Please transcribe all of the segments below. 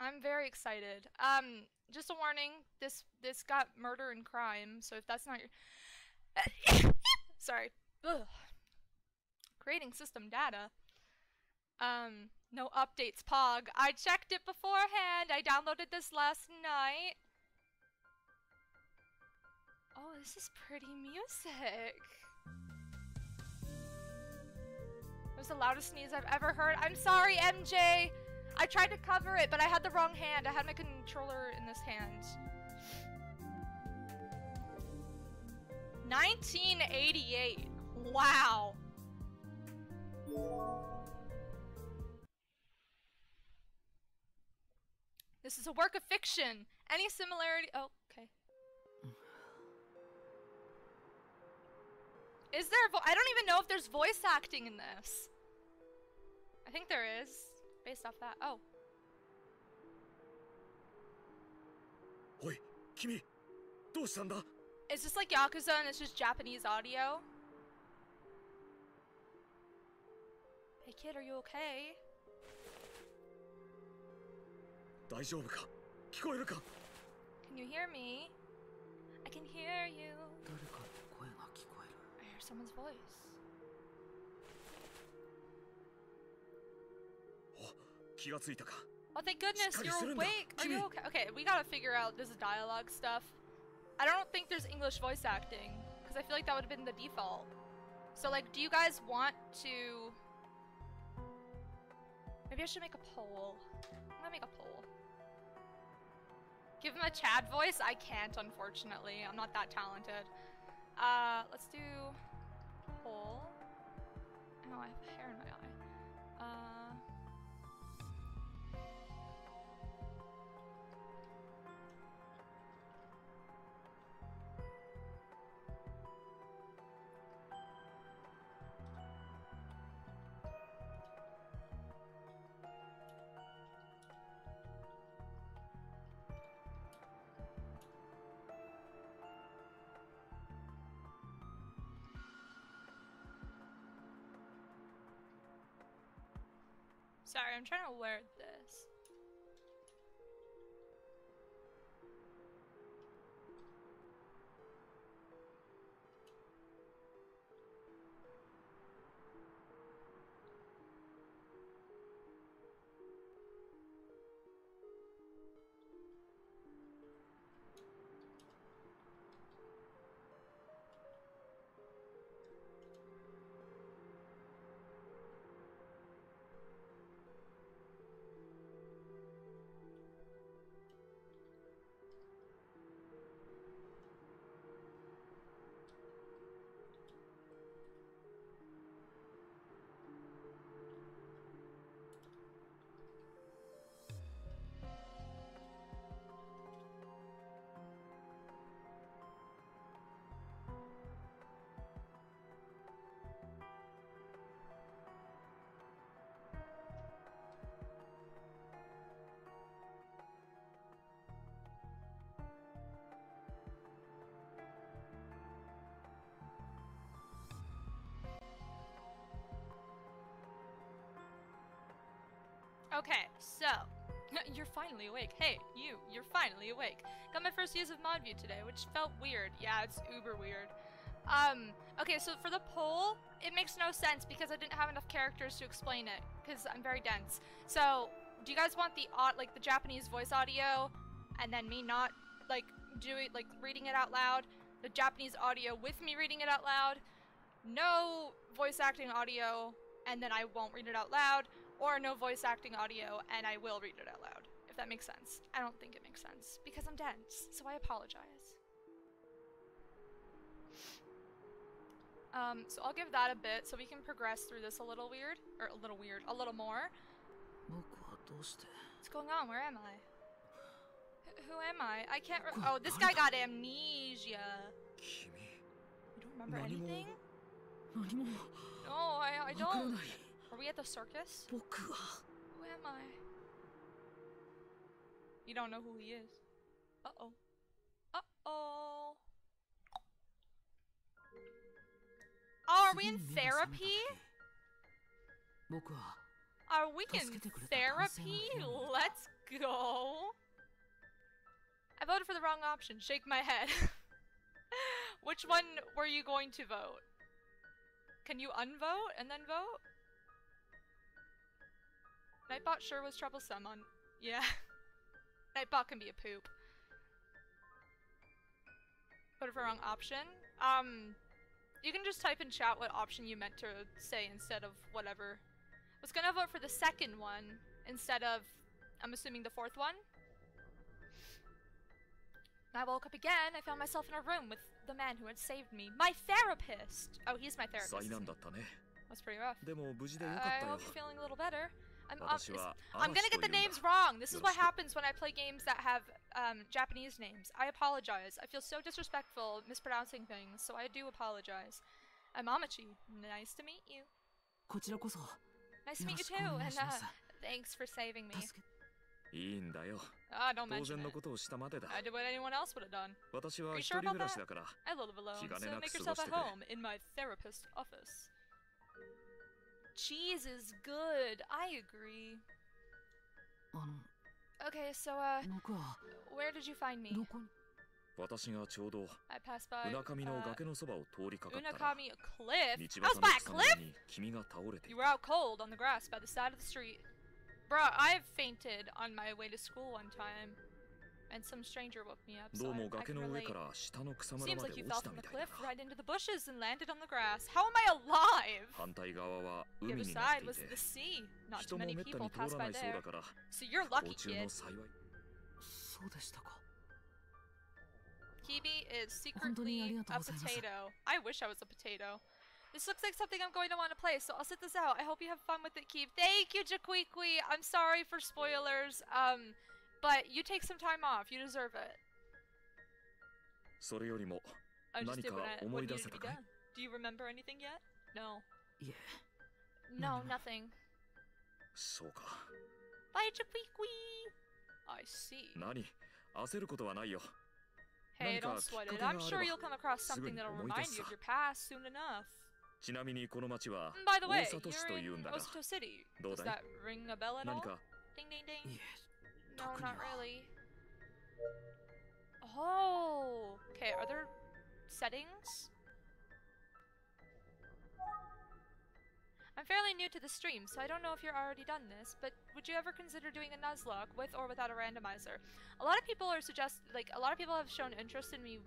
I'm very excited. Um, just a warning. This this got murder and crime. So if that's not your, sorry. Ugh. Creating system data. Um, no updates, Pog. I checked it beforehand. I downloaded this last night. Oh, this is pretty music. It was the loudest sneeze I've ever heard. I'm sorry, MJ. I tried to cover it, but I had the wrong hand. I had my controller in this hand. 1988. Wow. This is a work of fiction. Any similarity? Oh, okay. Is there? I don't even know if there's voice acting in this. I think there is, based off that. Oh. Oi, Kimi, どうしたんだ Is this like Yakuza and it's just Japanese audio? Hey kid, are you okay? 大丈夫か聞こえるか Can you hear me? I can hear you. 誰かの声が聞こえる I hear someone's voice. Oh, thank goodness, you're awake! Are you okay? Okay, we gotta figure out this dialogue stuff. I don't think there's English voice acting, because I feel like that would have been the default. So, like, do you guys want to... Maybe I should make a poll. I'm gonna make a poll. Give him a Chad voice? I can't, unfortunately. I'm not that talented. Uh, let's do... poll. Oh, I have hair in my eye. Sorry, I'm trying to wear this. Okay, so you're finally awake. Hey, you, you're finally awake. Got my first use of mod view today, which felt weird. Yeah, it's uber weird. Um, okay, so for the poll, it makes no sense because I didn't have enough characters to explain it because I'm very dense. So, do you guys want the like the Japanese voice audio and then me not like doing like reading it out loud, the Japanese audio with me reading it out loud, no voice acting audio and then I won't read it out loud, or no voice acting audio, and I will read it out loud, if that makes sense. I don't think it makes sense, because I'm dense, so I apologize. Um, so I'll give that a bit, so we can progress through this a little weird, or a little weird, a little more. What's going on? Where am I? who am I? I can't Oh, this guy got amnesia. You don't remember anything? No, I, I don't. Are we at the circus? Who am I? You don't know who he is. Uh-oh. Uh-oh. Oh, are we in therapy? Are we in therapy? Let's go. I voted for the wrong option. Shake my head. Which one were you going to vote? Can you unvote and then vote? Nightbot sure was troublesome on... Yeah. Nightbot can be a poop. Voted for wrong option? Um, you can just type in chat what option you meant to say instead of whatever. I was gonna vote for the second one instead of, I'm assuming, the fourth one. I woke up again, I found myself in a room with the man who had saved me. My therapist! Oh, he's my therapist. That's pretty rough. I hope you're feeling a little better. I'm, um, 私 is- は I'm gonna 嵐 get と the いうん names だ wrong. This is what よろしく。 happens when I play games that have um, Japanese names. I apologize. I feel so disrespectful mispronouncing things, so I do apologize. I'm Amachi. Nice to meet you. こちらこそ Nice to よ meet ろ you しく too. お願い And しま uh, す thanks for saving me. 助けいいんだよ Ah, don't 当 mention 然の it. ことをしたまでだ I did what anyone else would have done. 私は Are you 一 sure 人 about 暮らしだから I live alone, 気兼ね so なく make 過ご yourself し at てくれ home in my therapist office. Cheese is good. I agree. あの Okay, so uh, 僕は where did you find me? どこに私がちょうど I passed by うなかみの uh, 崖のそばを通りかかったら Unakami cliff. 道 I was 端の by a 草 cliff. の上に君が倒れてい You た were out cold on the grass by the side of the street. Bruh, I've fainted on my way to school one time, And some stranger woke me up, so I, I. Seems like you fell from the cliff right into the bushes and landed on the grass. How am I alive? The other side was the sea. Not too many people passed by there. So you're lucky, kid. Kibi is secretly a potato. I wish I was a potato. This looks like something I'm going to want to play, so I'll sit this out. I hope you have fun with it, Keep. Thank you, Jaquiqui. I'm sorry for spoilers. Um, but you take some time off. You deserve it. それよりも I just did what, I, 何か思 what い出 needed せ to た be かい done. Do you remember anything yet? No. いえ No, No. nothing. そうか Bye, Jaquiqui. I see. 何焦ることはないよ Hey, 何か don't sweat きっ it. かけ I'm があ sure れば you'll come across すぐ something に that'll 思い出 remind す you さ of your past soon enough. ちなみにこの町は And by the way, 大里市と you're いうん in だが Osito City. どう Does だい that ring a bell at 何 all? か Ding ding ding. いえ No, not really. Oh! Okay, are there settings? I'm fairly new to the stream, so I don't know if you're already done this, but would you ever consider doing a Nuzlocke with or without a randomizer? A lot of people are suggest like a lot of people have shown interest in me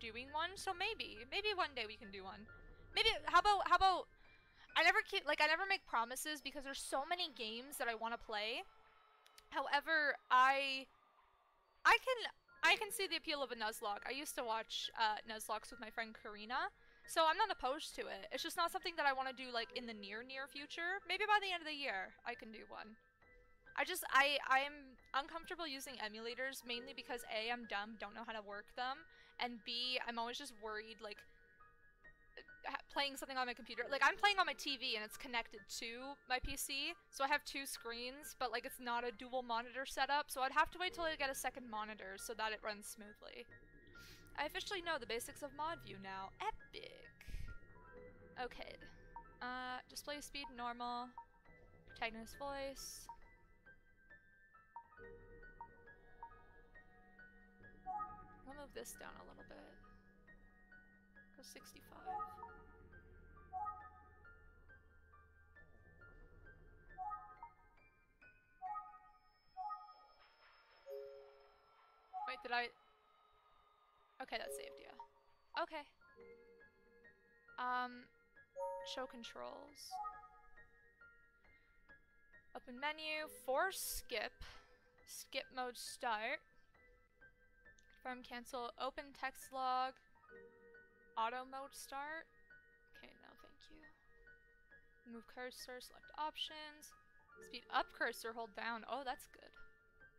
doing one, so maybe maybe one day we can do one. Maybe how about how about I never keep like I never make promises because there's so many games that I want to play However, I I can I can see the appeal of a Nuzlocke. I used to watch uh, Nuzlockes with my friend Karina, so I'm not opposed to it. It's just not something that I want to do like in the near near future. Maybe by the end of the year I can do one. I just I I'm uncomfortable using emulators mainly because a I'm dumb, don't know how to work them, and b I'm always just worried like playing something on my computer. Like I'm playing on my TV and it's connected to my PC, so I have two screens, but like it's not a dual monitor setup, so I'd have to wait till I get a second monitor so that it runs smoothly. I officially know the basics of mod view now. Epic. Okay. Uh, display speed normal. Protagonist voice. I'll move this down a little bit. Go 65. Did I? Okay, that saved you. Okay. Um, show controls. Open menu, force skip, skip mode start, confirm cancel, open text log, auto mode start. Okay, no thank you. Move cursor, select options, speed up cursor, hold down. Oh, that's good.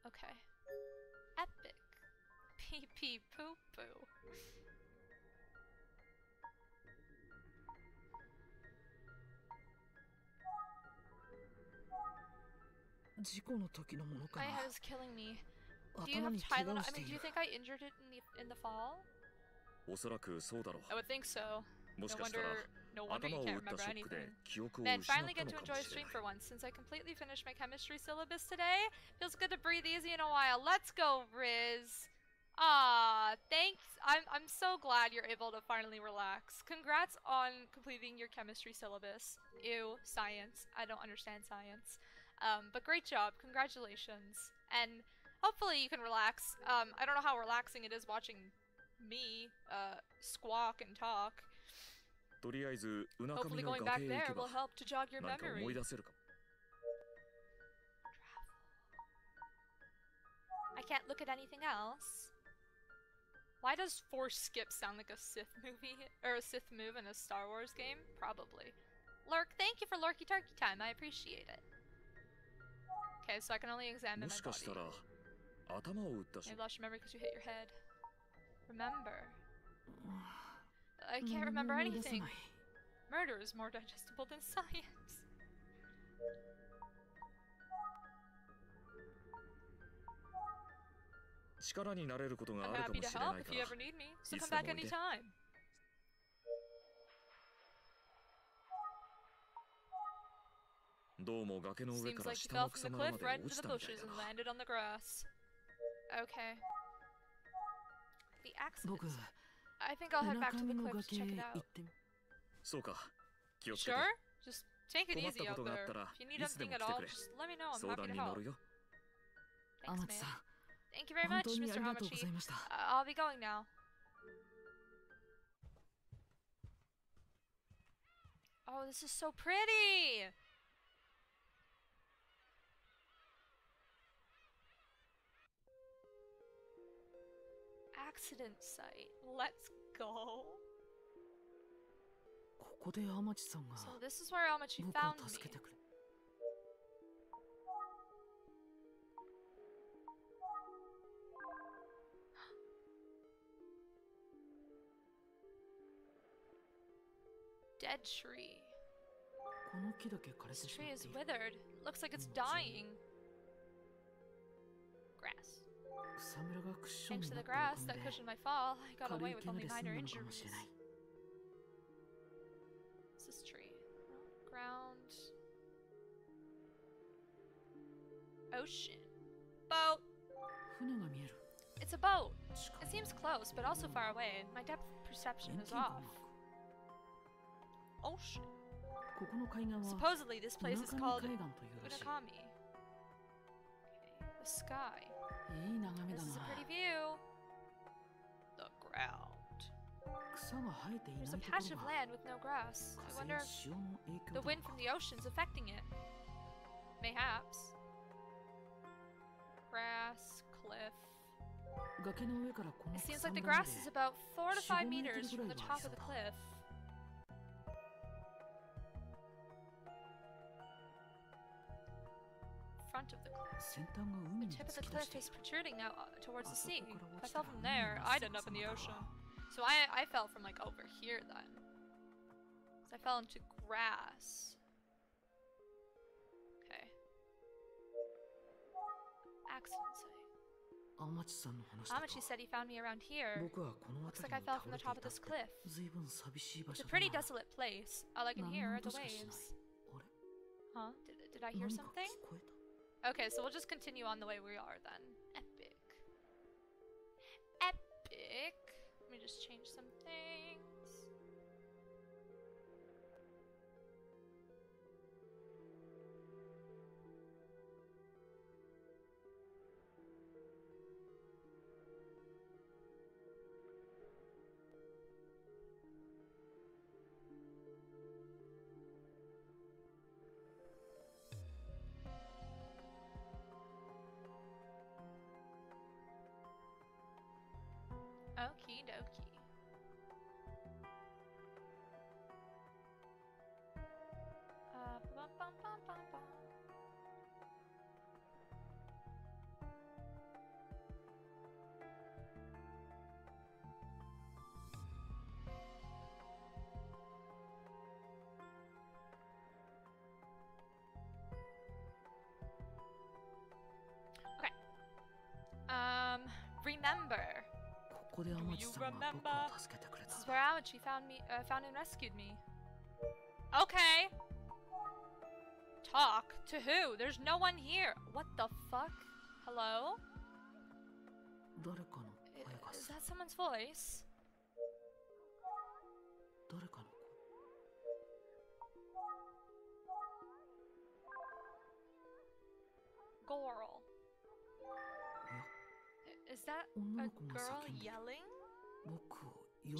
Okay pee pee poo poo. Killing me. Do you have Tylenol? I mean, do you think I injured it in the in the fall? I would think so. No wonder, no wonder you can't remember anything. Man, finally get to enjoy a stream for once. Since I completely finished my chemistry syllabus today, feels good to breathe easy in a while. Let's go, Riz! Ah, thanks. I'm, I'm so glad you're able to finally relax. Congrats on completing your chemistry syllabus. Ew, science. I don't understand science. Um, but great job. Congratulations. And hopefully you can relax. Um, I don't know how relaxing it is watching me uh, squawk and talk. Hopefully going back there will help to jog your memory. I can't look at anything else. Why does force skip sound like a Sith movie or a Sith move in a Star Wars game? Probably. Lurk, thank you for lurky turkey time. I appreciate it. Okay, so I can only examine my body. Maybe you lost your memory because you hit your head. Remember. I mm, can't remember anything. Murder is more digestible than science. 力になれることがあるかもしれないから。So、come back anytime. どうも崖の上から下の草まで落ちたみたいだな。Okay. The accident. I think I'll head back to the cliff to check it out. そうか。気をつけて。Sure? Just take it easy out there. If you need anything at all, just let me know. I'm happy to help. Thanks, man. Thank you very much, Mr. Hamachi. Uh, I'll be going now. Oh, this is so pretty! Accident site. Let's go. So this is where Amachi found me. tree. This tree is withered. Looks like it's dying. Grass. Thanks to the grass that cushioned my fall, I got away with only minor injuries. What's this tree? Ground. Ocean. Boat! It's a boat. It seems close, but also far away. My depth perception is off ocean. Supposedly, this place is called Unakami. The sky. This is a pretty view. The ground. There's a patch of land with no grass. I wonder if the wind from the ocean is affecting it. Mayhaps. Grass, cliff. It seems like the grass is about 4 to 5 meters from the top of the cliff. front of the cliff. The tip of the cliff is protruding now uh, towards the sea. If I fell from there, I'd end up in the ocean. So I, I fell from like over here then. So I fell into grass. Okay. Accident site. Amachi said he found me around here. Looks like I fell from the top of this cliff. It's a pretty desolate place. All I can hear are the waves. Huh? Did, did I hear something? Okay, so we'll just continue on the way we are then. Epic. Epic. Let me just change some remember? Do you remember where Aoichi found me, uh, found and rescued me? Okay. Talk to who? There's no one here. What the fuck? Hello? Is that someone's voice? Goral. Is that a girl yelling?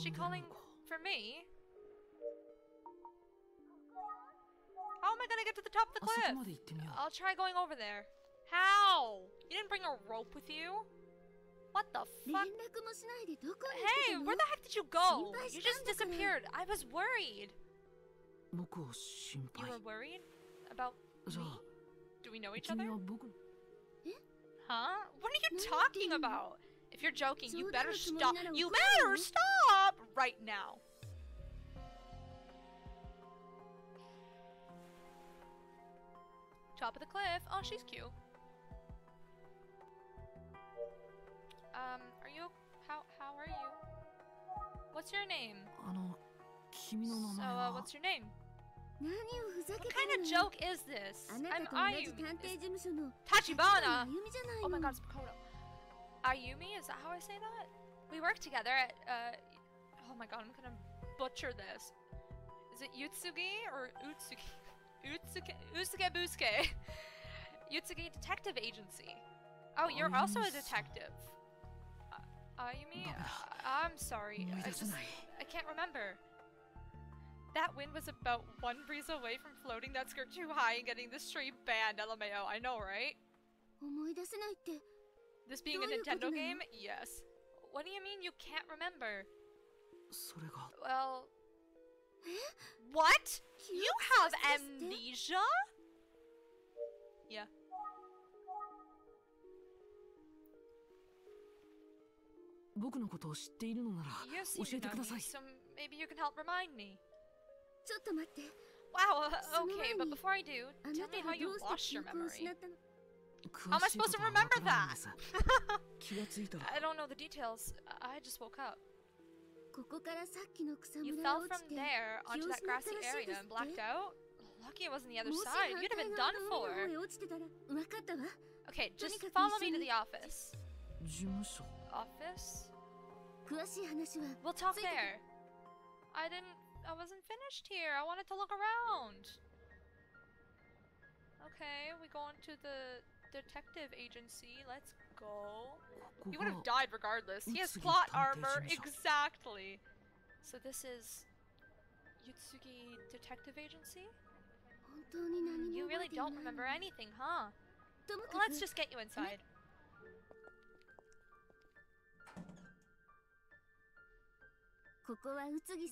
She calling for me? How am I gonna get to the top of the cliff? I'll try going over there. How? You didn't bring a rope with you? What the fuck? Hey, where the heck did you go? You just disappeared. I was worried. You were worried? About me? Do we know each other? Huh? What are you talking about? If you're joking, you better stop. You better stop right now. Top of the cliff. Oh, she's cute. Um, are you? How how are you? What's your name? So, uh, what's your name? What kind of joke is this? I'm Ayumi. It's Tachibana! Oh my god, it's Makoto. Ayumi? Is that how I say that? We work together at, uh, oh my god, I'm gonna butcher this. Is it Yutsugi or Utsugi? Utsuke, Utsuke Busuke. Yutsugi Detective Agency. Oh, you're oh, also a detective. Uh, Ayumi? Uh, I'm sorry. I just, I can't remember. That wind was about one breeze away from floating that skirt too high and getting this tree banned, LMAO. I know, right? This being a Nintendo game? Yes. What do you mean you can't remember? Well... What? You have amnesia? Yeah. You know me, so maybe you can help remind me. Wow, uh, okay, but before I do, tell me how you lost your memory. How am I supposed to remember that? I don't know the details. I just woke up. You fell from there onto that grassy area and blacked out? Lucky it wasn't the other side. You'd have been done for. Okay, just follow me to the office. Office? We'll talk there. I didn't I wasn't finished here. I wanted to look around. Okay, we going to the detective agency. Let's go. He would have died regardless. He has plot armor. Exactly. So this is Yutsugi Detective Agency? You really don't remember anything, huh? Let's just get you inside.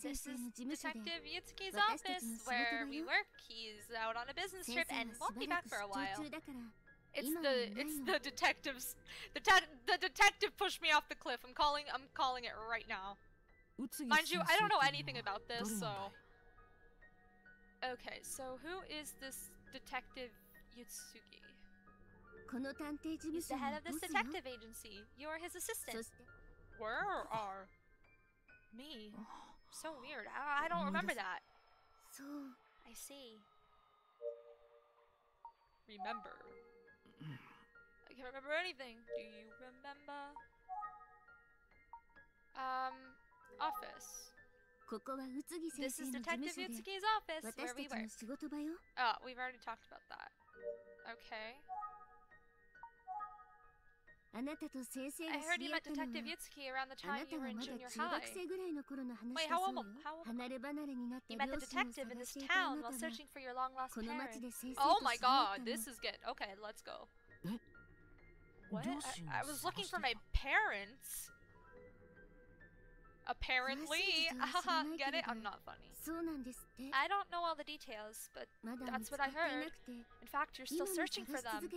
This is Detective Yutsuki's office where we work. He's out on a business trip and won't be back for a while. It's the it's the detective's the the detective pushed me off the cliff. I'm calling I'm calling it right now. Mind you, I don't know anything about this, so Okay, so who is this detective Yutsuki? He's the head of this detective agency. You're his assistant. Where are? Me? So weird. I, I don't remember that. So. I see. Remember. I can't remember anything. Do you remember? Um, office. This is Detective Yutsuki's office, where we were. Oh, we've already talked about that. Okay. I heard you met Detective around the time you were in junior high. How old? You met the detective in this town while searching for your long-lost parents. Oh my god, this is good. Okay, let's go. Eh? What? I was looking for my parents. Apparently, haha, get it? I'm not funny. I don't know all the details, but that's what I heard. In fact, you're still searching for them.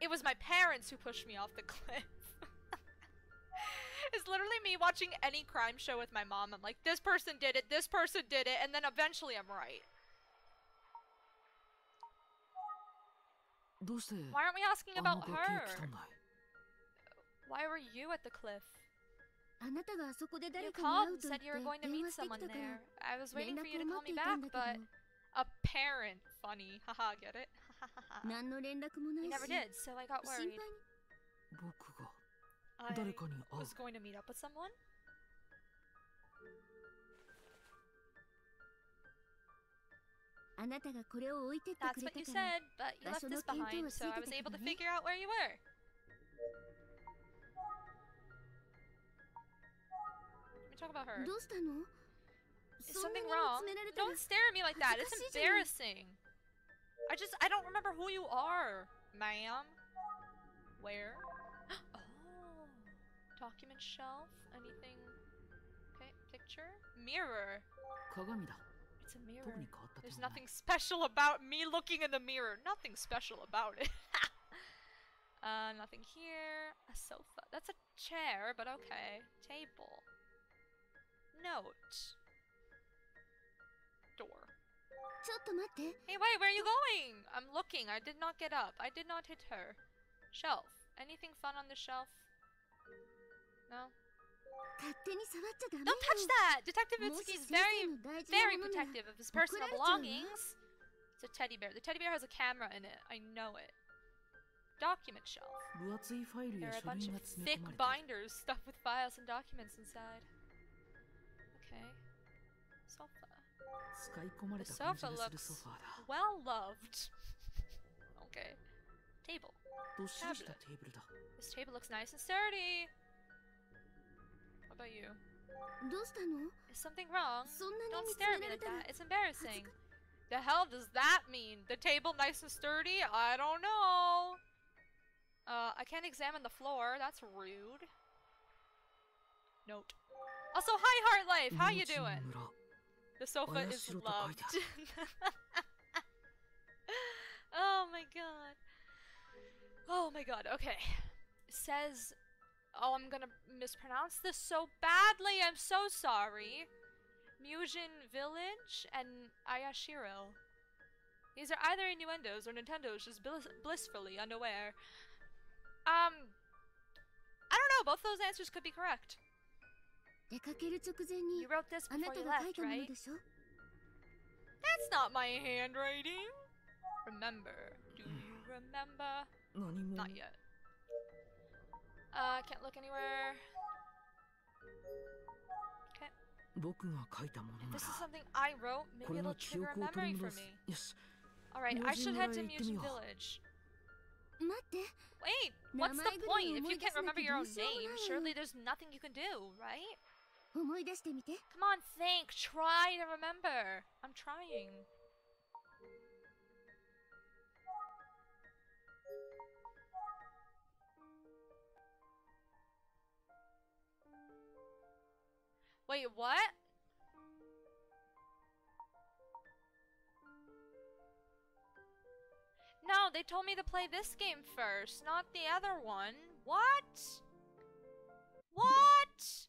It was my parents who pushed me off the cliff. it's literally me watching any crime show with my mom. I'm like, this person did it, this person did it, and then eventually I'm right. Why aren't we asking about her? Why were you at the cliff? You called and said you were going to meet someone there. I was waiting for you to call me back, but... A parent. Funny. Haha, get it? 何の連絡もな you い never し did, so I got 心 worried. 配に僕が I 誰かに会う was going to meet up with someone. あなたがこれを置いてって That's くれ what た you から said, but you left this 場所の見当 behind, はつ so い I て was たけ able ど to ね figure out where you were. Let me talk about her. どうしたの Is そんな something に wrong? 見つめられたら Don't stare at me like that. It's 恥ずかしいじゃない。 embarrassing. I just, I don't remember who you are, ma'am. Where? oh, document shelf, anything? Okay, picture? Mirror. It's a mirror. There's nothing special about me looking in the mirror. Nothing special about it. uh, nothing here. A sofa. That's a chair, but okay. Table. Note. Hey, wait, where are you going? I'm looking. I did not get up. I did not hit her. Shelf. Anything fun on the shelf? No? Don't touch that! Detective Mitsuki is very, very protective of his personal belongings. It's a teddy bear. The teddy bear has a camera in it. I know it. Document shelf. There are a bunch of thick binders stuffed with files and documents inside. Okay. Soft the sofa looks well loved. okay. Table. Tablet. This table looks nice and sturdy. How about you? Is something wrong? Don't stare at me like that. It's embarrassing. The hell does that mean? The table nice and sturdy? I don't know. Uh, I can't examine the floor. That's rude. Note. Also, hi Heart Life. How you doing? 村 The sofa is loved. oh my god. Oh my god. Okay. It says Oh, I'm gonna mispronounce this so badly. I'm so sorry. Mujin Village and Ayashiro. These are either innuendos or Nintendo's just bliss- blissfully unaware. Um, I don't know. Both those answers could be correct. 出かける直前に You wrote this あな before た you が書い left, たもの right? でしょ That's not my handwriting. Remember? Do you remember? 何も Not yet. Uh, can't look anywhere. 僕が書いたもの If な this is ら something I wrote, こ maybe れ it'll の記 trigger 憶 a を取 memory り for 戻す me. よし Alright, I Mujin should head to Village, Mujin Timio. Village. 待って Wait, what's the 名前ぐらい point? If you 思い出 can't せなきゃ remember your ど own うしようも name, ないわよ surely there's nothing you can do, right? 思い出してみて Come on, think. Try to remember. I'm trying. Wait, what? No, they told me to play this game first, not the other one. What? What?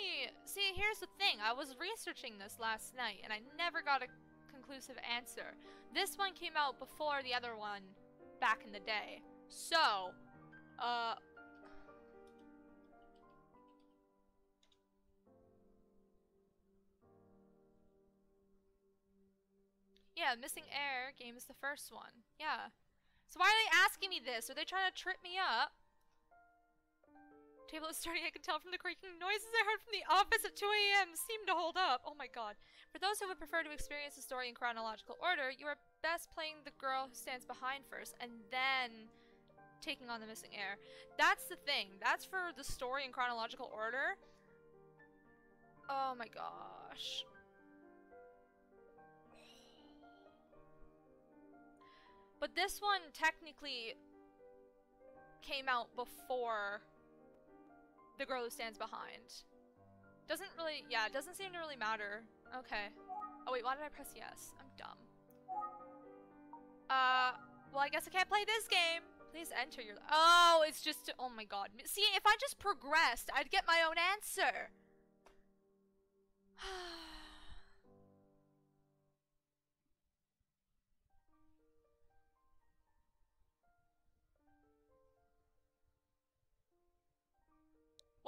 Me see. Here's the thing. I was researching this last night, and I never got a conclusive answer. This one came out before the other one, back in the day. So, uh. Yeah, Missing Heir game is the first one. Yeah. So why are they asking me this? Are they trying to trip me up? Table is starting, I can tell from the creaking noises I heard from the office at 2 a.m. seem to hold up. Oh my god. For those who would prefer to experience the story in chronological order, you are best playing the girl who stands behind first, and then taking on the missing heir. That's the thing. That's for the story in chronological order. Oh my gosh. But this one technically came out before the girl who stands behind. Doesn't really, yeah, it doesn't seem to really matter. Okay. Oh wait, why did I press yes? I'm dumb. Uh, Well, I guess I can't play this game. Please enter your. Oh, it's just. Oh my god. See, if I just progressed, I'd get my own answer.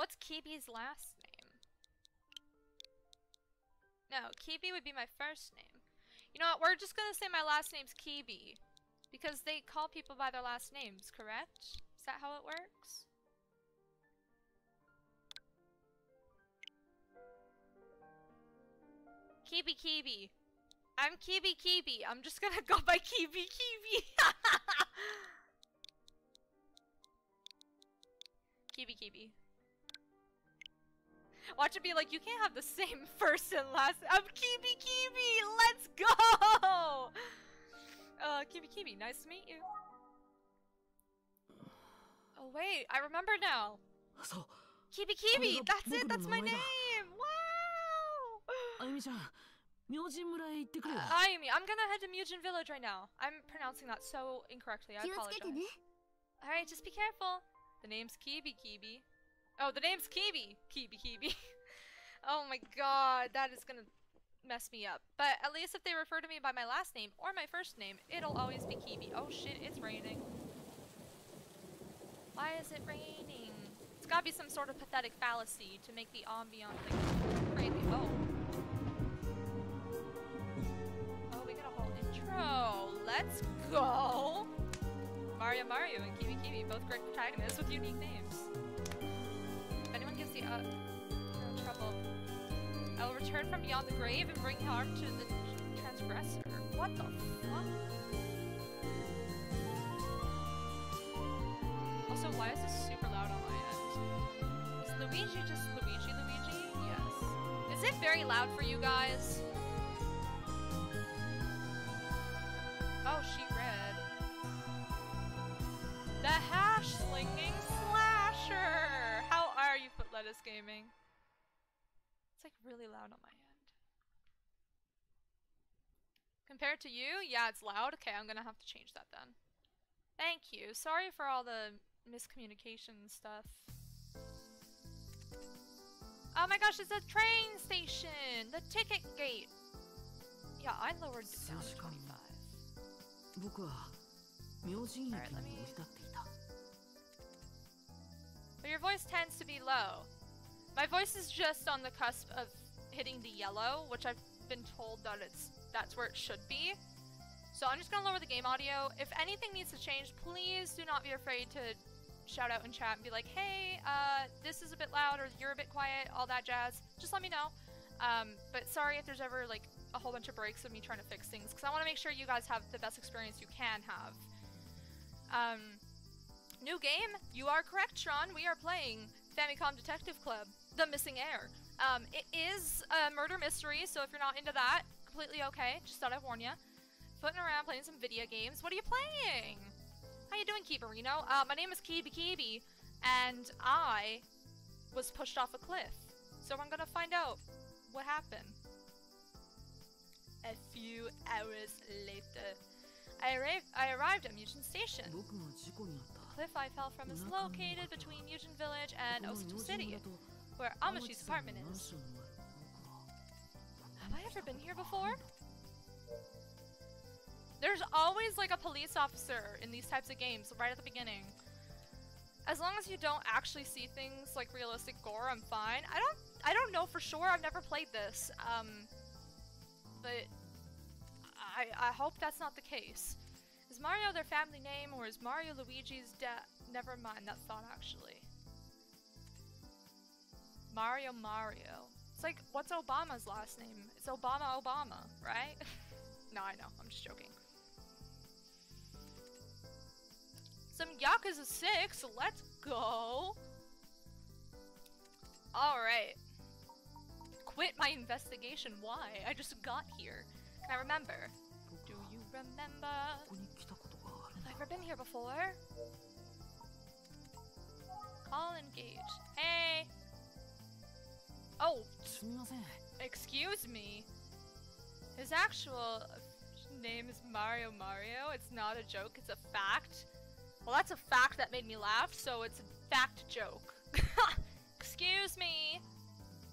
What's Kibi's last name? No, Kibi would be my first name. You know what? We're just gonna say my last name's Kibi. Because they call people by their last names, correct? Is that how it works? Kibi Kibi. I'm Kibi Kibi. I'm just gonna go by Kibi Kibi. Kibi Kibi. Watch it be like, you can't have the same first and last. I'm Kibi Kibi! Let's go! Uh, Kibi Kibi, nice to meet you. Oh wait, I remember now. Kibi Kibi! That's it! That's my name! Wow! Ayumi, uh, Ayumi, I'm gonna head to Mujin Village right now. I'm pronouncing that so incorrectly, I apologize. Alright, just be careful. The name's Kibi Kibi. Oh, the name's Kibi. Kibi Kibi. oh my god, that is gonna mess me up. But at least if they refer to me by my last name or my first name, it'll always be Kibi. Oh shit, it's raining. Why is it raining? It's gotta be some sort of pathetic fallacy to make the ambient like crazy. Oh. Oh, we got a whole intro. Let's go. Mario Mario and Kiwi Kiwi, both great protagonists with unique names. Uh, no trouble, I will return from beyond the grave and bring harm to the transgressor. What the fuck? Also, why is this super loud on my end? Is Luigi just Luigi Luigi? Yes. Is it very loud for you guys? Oh, she read. The hash slinging slasher! this gaming. It's like really loud on my end. Compared to you? Yeah, it's loud. Okay, I'm gonna have to change that then. Thank you. Sorry for all the miscommunication stuff. Oh my gosh, it's a train station! The ticket gate! Yeah, I lowered it down to 25. Alright, let me... But your voice tends to be low. My voice is just on the cusp of hitting the yellow, which I've been told that it's that's where it should be. So I'm just gonna lower the game audio. If anything needs to change, please do not be afraid to shout out in chat and be like, "Hey, uh, this is a bit loud, or you're a bit quiet," all that jazz. Just let me know. Um, but sorry if there's ever like a whole bunch of breaks of me trying to fix things, because I want to make sure you guys have the best experience you can have. Um, New game? You are correct, Sean. We are playing Famicom Detective Club, the Missing Heir. Um, it is a murder mystery, so if you're not into that, completely okay. Just thought I'd warn you. Footing around playing some video games. What are you playing? How you doing, Kibarino? Uh, my name is Kibi Kibi, and I was pushed off a cliff. So I'm gonna find out what happened. A few hours later, I arrived, I arrived at Mugen Station. The cliff I fell from is located between Mugen Village and Osito City where Amashi's apartment is. Have I ever been here before? There's always like a police officer in these types of games right at the beginning. As long as you don't actually see things like realistic gore, I'm fine. I don't I don't know for sure. I've never played this. Um but I I hope that's not the case. Is Mario their family name or is Mario Luigi's dad? Never mind that thought actually. Mario Mario. It's like, what's Obama's last name? It's Obama Obama, right? no, I know. I'm just joking. Some Yakuza 6. Let's go. Alright. Quit my investigation. Why? I just got here. I remember. Do you remember? Have I ever been here before? Call engaged. Hey! Oh! Excuse me? His actual name is Mario Mario. It's not a joke, it's a fact. Well, that's a fact that made me laugh, so it's a fact joke. Excuse me!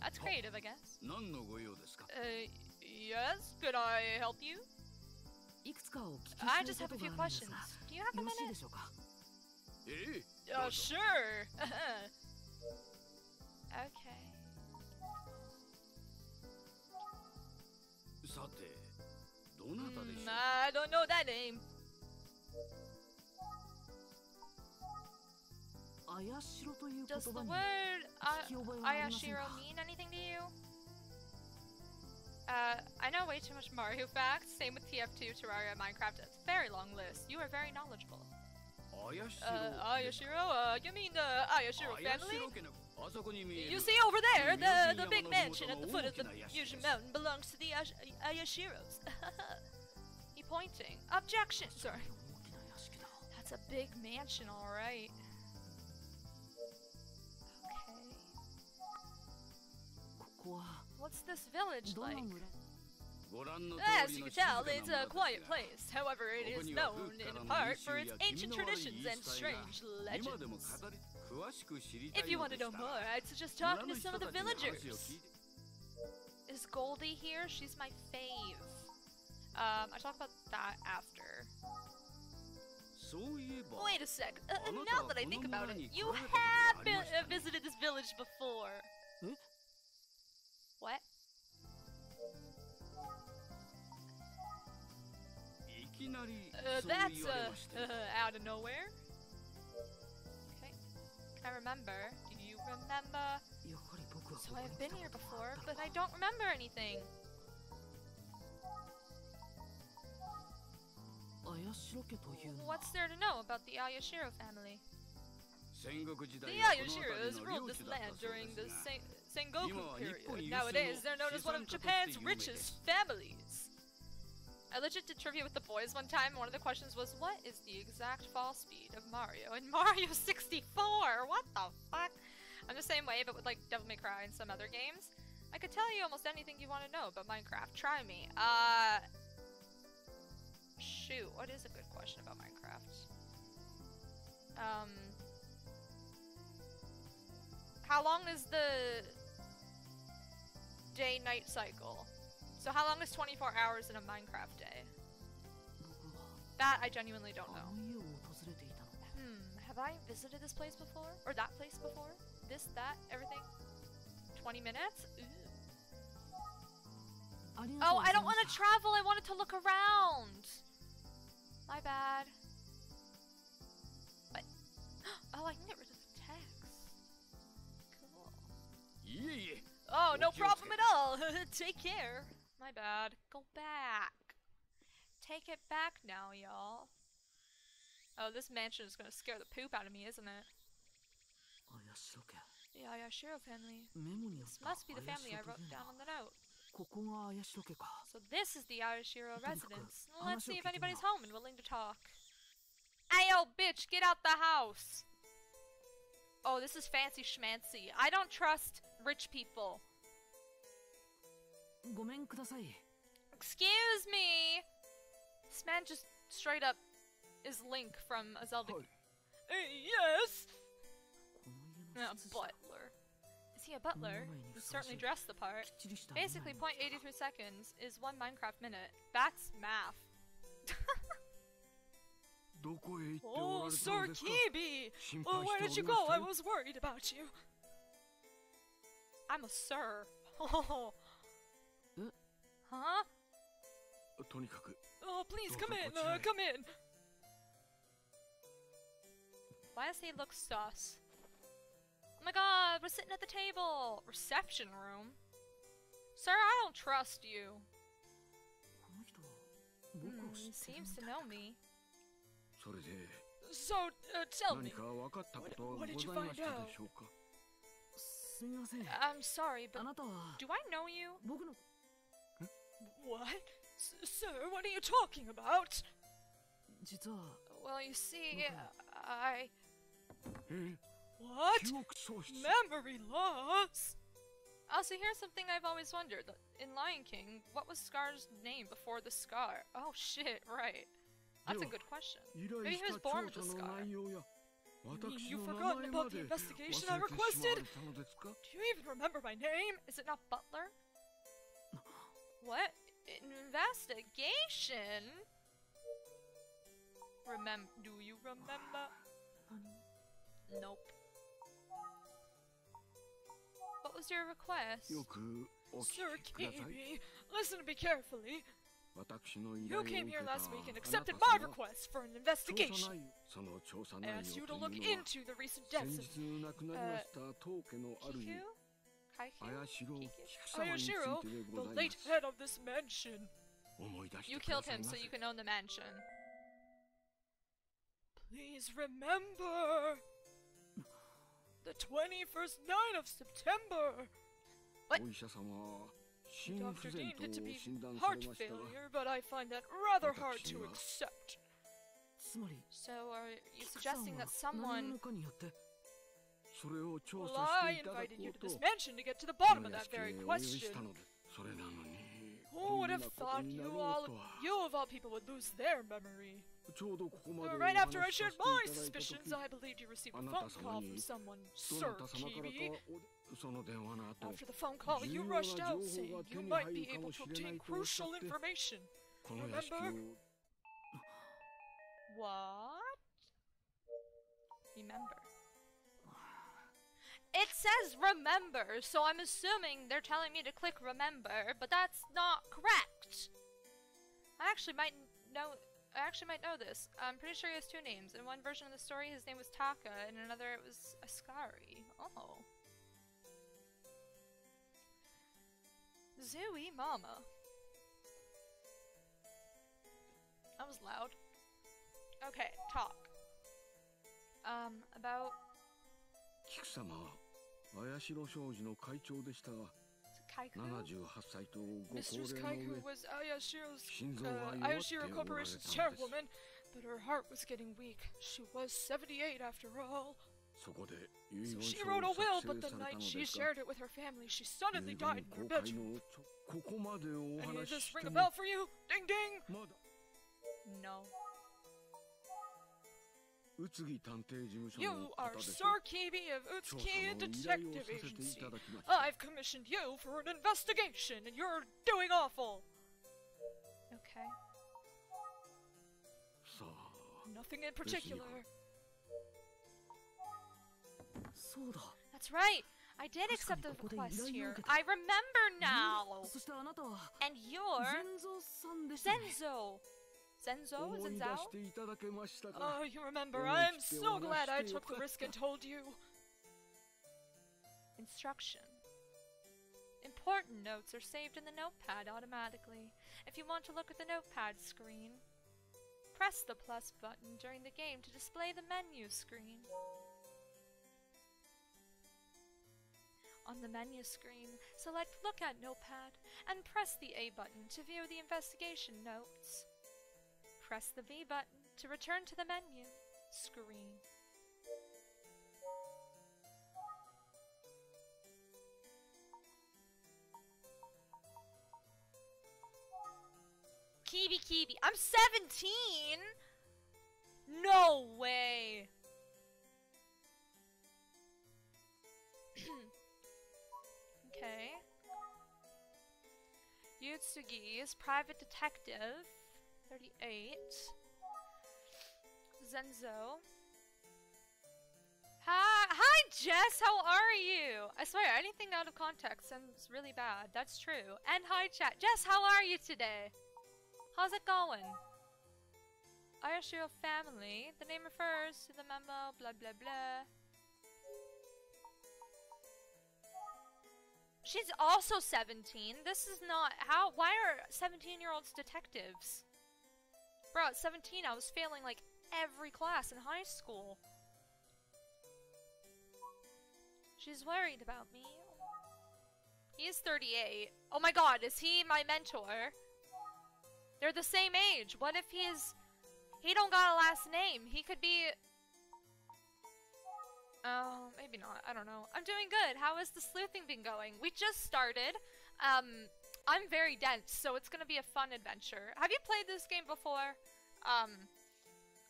That's oh, creative, I guess. Uh, yes? Could I help you? I just have a few questions. Do you have a minute? Uh, sure! Unata mm, I don't know that name. Ayashiro. Does the word uh, Ayashiro mean anything to you? Uh, I know way too much Mario facts. Same with TF2, Terraria, Minecraft. It's a very long list. You are very knowledgeable. Ayashiro. Uh, Ayashiro, uh, you mean the Ayashiro family? You see over there, the, the big mansion at the foot of the Fusion Mountain belongs to the Ash Ayashiros. he pointing. Objection! Sorry. That's a big mansion, alright. Okay. What's this village like? As you can tell, it's a quiet place. However, it is known in part for its ancient traditions and strange legends. If you want to know more, I'd suggest talking to some of the villagers. Is Goldie here? She's my fave. Um, I talk about that after. Wait a sec. Uh, uh, now that I think about it, you have been, uh, visited this village before. Huh? What? Uh, that's uh, out of nowhere. I remember. Do you remember? So I've been here before, but I don't remember anything. What's there to know about the Ayashiro family? The Ayashiros ruled this land during the Sengoku period. Nowadays, they're known as one of Japan's richest families. I legit did trivia with the boys one time. And one of the questions was, "What is the exact fall speed of Mario in Mario 64?" What the fuck? I'm the same way, but with like Devil May Cry and some other games. I could tell you almost anything you want to know about Minecraft. Try me. Uh, shoot. What is a good question about Minecraft? Um, how long is the day-night cycle? So how long is 24 hours in a Minecraft day? That I genuinely don't know. Hmm, have I visited this place before? Or that place before? This, that, everything? 20 minutes? Ooh. Oh, I don't want to travel! I wanted to look around! My bad. But... Oh, I can get rid of the text. Cool. Yeah. Oh, no problem at all! Take care! My bad. Go back. Take it back now, y'all. Oh, this mansion is gonna scare the poop out of me, isn't it? Yeah, yeah, sure, family. This must be the family I wrote down on the note. So this is the Ayashiro residence. Let's see if anybody's home and willing to talk. Ayo, bitch, get out the house! Oh, this is fancy schmancy. I don't trust rich people. ごめんください Excuse me. This man just straight up is Link from a Zelda. Hi. Uh, yes. この家 Uh, の執事だ butler. Is he a butler? Mm, He certainly fancy. dressed the part. きっちりした Basically, 未来の .83 seconds is one Minecraft minute. That's math. どこへ行っておら Oh, れたの Sir ですか Kibi! 心 Oh, 配 where して did お you りま go? した I よ was worried about you. I'm a sir. Oh. Huh? Oh, please come in. Uh, come in. Why does he look sus? Oh my god, we're sitting at the table. Reception room. Sir, I don't trust you. Hmm, he seems to know me. So, uh, tell me, what, what did you find out? I'm sorry, but do I know you? 僕の What? S- sir, what are you talking about? 実は Well, you see, Okay. I. え What? 記憶喪失 Memory loss? Also, here's something I've always wondered. in Lion King, what was Scar's name before the scar? Oh shit, right. That's a Yeah. good question. 依頼 Maybe し he was た born 調 with 査 the の scar. 内容や mean 私 you've の名 forgotten 前 about ま the で investigation I 忘れてしまわ requested? れたのですか Do you even remember my name? Is it not Butler? What? investigation? Remember? Do you remember? Nope. What was your request? Sir Kimi, listen to me carefully. You came here last week and accepted my request for an investigation. I asked you to look into the recent deaths of uh, Kikyu? Hayashiro, Hayashiro, the late head of this mansion. You killed him so you can own the mansion. Please remember the 21st night of September. What? Dr. deemed it to be heart failure, but I find that rather hard to accept. So are you suggesting that someone well, I invited you to this mansion to get to the bottom of that very question. Who would have thought you all, you of all people, would lose their memory? Right after I shared my suspicions, I believed you received a phone call from someone, Sir Kibi. After the phone call, you rushed out saying you might be able to obtain crucial information. Remember? What? Remember. It says remember, so I'm assuming they're telling me to click remember, but that's not correct. I actually might know. I actually might know this. I'm pretty sure he has two names. In one version of the story, his name was Taka, and in another, it was Ascari. Oh. Zooey Mama. That was loud. Okay, talk. Um, about は綾代商事の会長でしたが Kaiku? 78歳とご高 Mistress 齢の Kaiku 上 was Ayashiro's 心臓が uh, 弱っておられ Ayashiro たの Corporation's です chairwoman, but her heart was getting weak. She was 78 after all. そこで遺 So 言 she 書 wrote a を will, 作 but 成 the された night の she ですが shared it with her family, she suddenly 遺 died 言 in her 公開 bedroom. のちょここまでお Any of 話 this しし ring て a も bell for you? Ding ding! まだ No. You are Sir Kibi of Utsuki Detective Agency. I've commissioned you for an investigation, and you're doing awful! Okay. Nothing in particular. That's right! I did accept the request here. I remember now! And you're... Zenzo! Senzo? Zenzao? Oh, you remember. I'm so glad I took the risk and told you. Instruction. Important notes are saved in the notepad automatically. If you want to look at the notepad screen, press the plus button during the game to display the menu screen. On the menu screen, select Look at Notepad and press the A button to view the investigation notes. Press the V button to return to the menu screen. Kibi Kibi, I'm 17! No way! okay. Yutsugi is private detective. 38. Zenzo. Hi, hi Jess, how are you? I swear, anything out of context sounds really bad. That's true. And hi chat. Jess, how are you today? How's it going? i Ayashiro family. The name refers to the memo, blah blah blah. She's also 17. This is not how why are 17 year olds detectives? Bro, at 17 I was failing like every class in high school. She's worried about me. He is 38. Oh my god, is he my mentor? They're the same age. What if he's he don't got a last name? He could be Oh, maybe not. I don't know. I'm doing good. How has the sleuthing been going? We just started. Um I'm very dense, so it's gonna be a fun adventure. Have you played this game before? Um,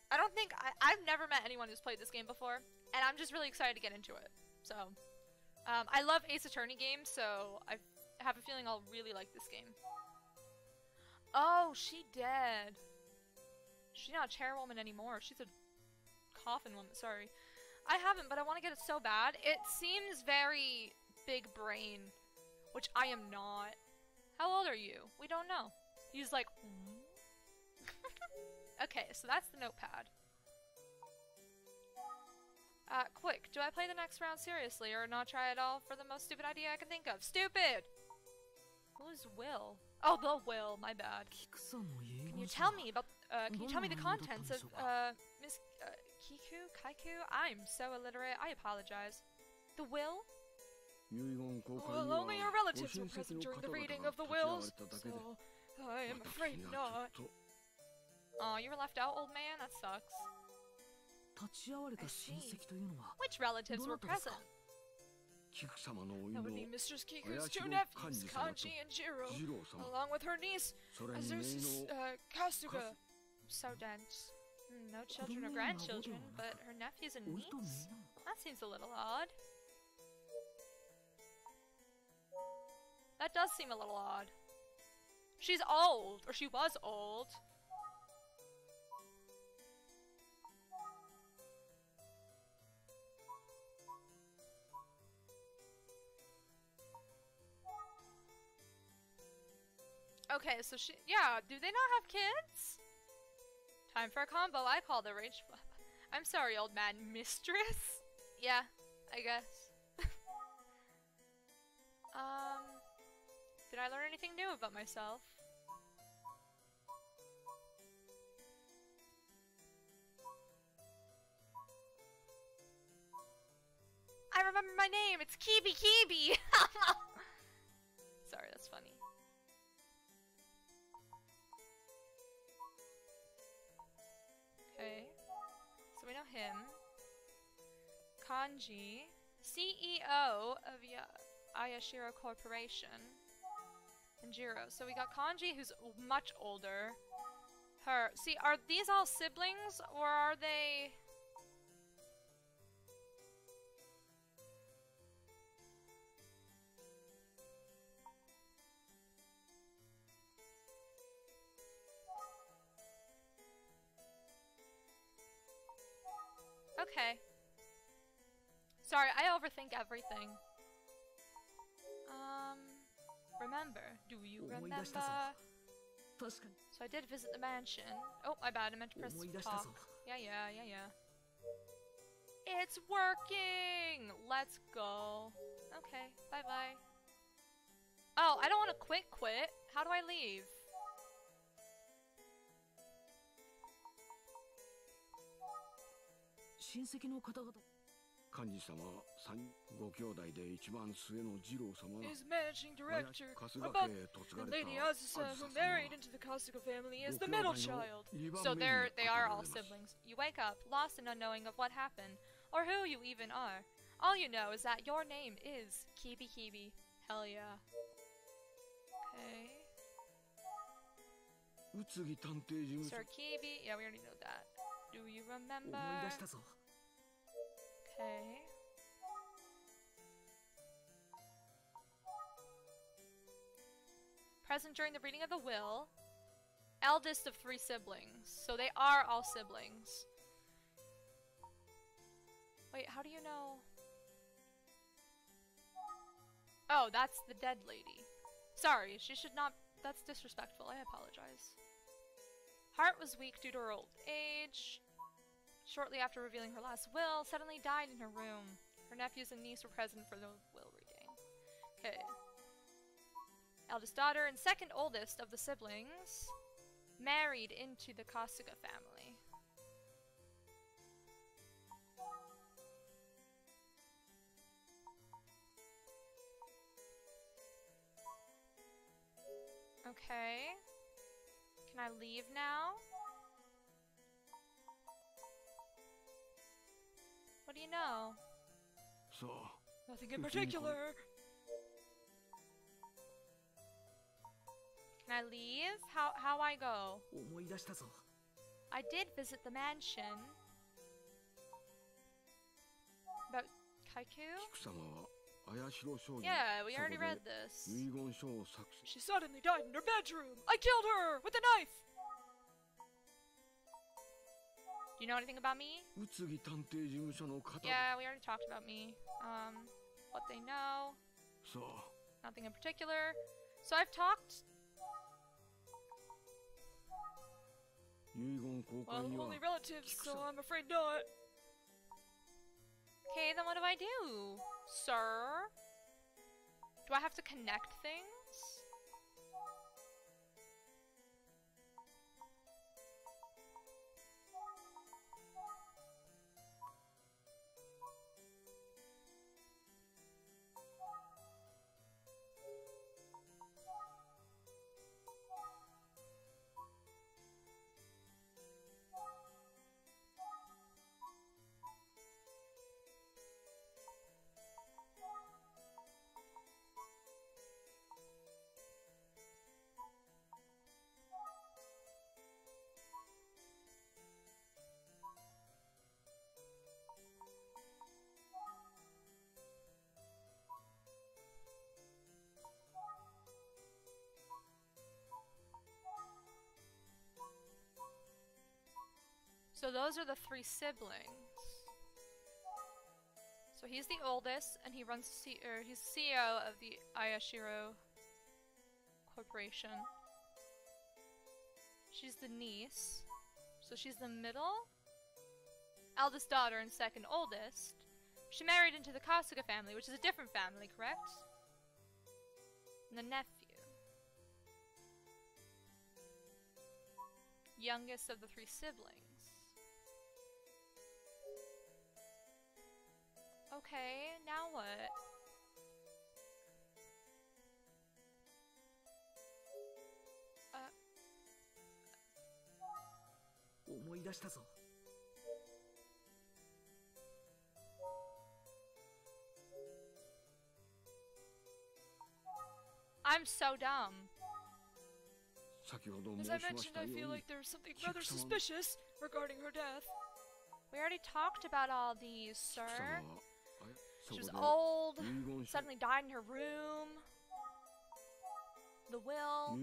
I don't think I, I've never met anyone who's played this game before, and I'm just really excited to get into it. So, um, I love Ace Attorney games, so I have a feeling I'll really like this game. Oh, she dead. She's not a chairwoman anymore. She's a coffin woman. Sorry. I haven't, but I want to get it so bad. It seems very big brain, which I am not. How old are you? We don't know. He's like, mm. okay, so that's the notepad. Uh, quick, do I play the next round seriously or not try at all for the most stupid idea I can think of? Stupid! Who's Will? Oh, the Will, my bad. Can you tell me about, uh, can you tell me the contents of, uh, Miss, uh, Kiku? Kaiku? I'm so illiterate, I apologize. The Will? Well, only your relatives were present during the reading of the wills, so I am afraid not. Aw, you were left out, old man? That sucks. I see. Which relatives were present? That would be Mistress Kiku's two nephews, Kanji and Jiro, along with her niece, Azusa uh, Kasuga. So dense. Hmm, no children or grandchildren, but her nephews and niece? That seems a little odd. That does seem a little odd. She's old, or she was old. Okay, so she- yeah, do they not have kids? Time for a combo, I call the rage. I'm sorry, old man. Mistress? Yeah, I guess. um, did I learn anything new about myself? I remember my name. It's Kibi Kibi. Sorry, that's funny. Okay. So we know him. Kanji, CEO of ya- Ayashiro Corporation. And Jiro. So we got Kanji, who's much older. Her. See, are these all siblings, or are they. Okay. Sorry, I overthink everything. Um, remember? Do you remember? So I did visit the mansion. Oh, my bad, I meant to press talk. Yeah, yeah, yeah, yeah. It's working! Let's go. Okay, bye-bye. Oh, I don't want to quit quit. How do I leave? 親戚の方々幹事様は三ご兄弟で一番末の次郎様が Is managing 早 director 春日 about 家へ嫁が And れ Lady た Azusa, who 梓 married 様 into the Kasuga family, is ご the 兄 middle 弟の child. 二番 So 目に they're they are all 語られます siblings. You wake up, lost and unknowing of what happened, or who you even are. All you know is that your name is Kibi Kibi. Hell yeah. Okay. 宇津木探偵事務所 Sir Kibi. Yeah, we already know that. Do you 思 remember? Okay. Present during the reading of the will. Eldest of three siblings. So they are all siblings. Wait, how do you know? Oh, that's the dead lady. Sorry, she should not- that's disrespectful, I apologize. Heart was weak due to her old age. Shortly after revealing her last will, suddenly died in her room. Her nephews and niece were present for the will reading. Okay. Eldest daughter and second oldest of the siblings married into the Kasuga family. Okay. Can I leave now? What do you know? So. Nothing in particular. Can I leave? How how I go? I did visit the mansion. About Kaiku? Yeah, we already read this. She suddenly died in her bedroom. I killed her with a knife. Do you know anything about me? Yeah, we already talked about me. Um, what they know. So. Nothing in particular. So I've talked. Well, only relatives, so I'm afraid not. Okay, then what do I do, sir? Do I have to connect things? So those are the three siblings. So he's the oldest, and he runs C- or he's CEO of the Ayashiro Corporation. She's the niece, so she's the middle, eldest daughter, and second oldest. She married into the Kasuga family, which is a different family, correct? And the nephew. Youngest of the three siblings. Okay, now what? Uh, 思い出したぞ I'm so dumb. 先ほど As 申 I しま mentioned, した I よ feel うに like there's something rather Kikusa-mon- suspicious regarding her death. We already talked about all these, 菊様 sir. She was old, suddenly died in her room. The will,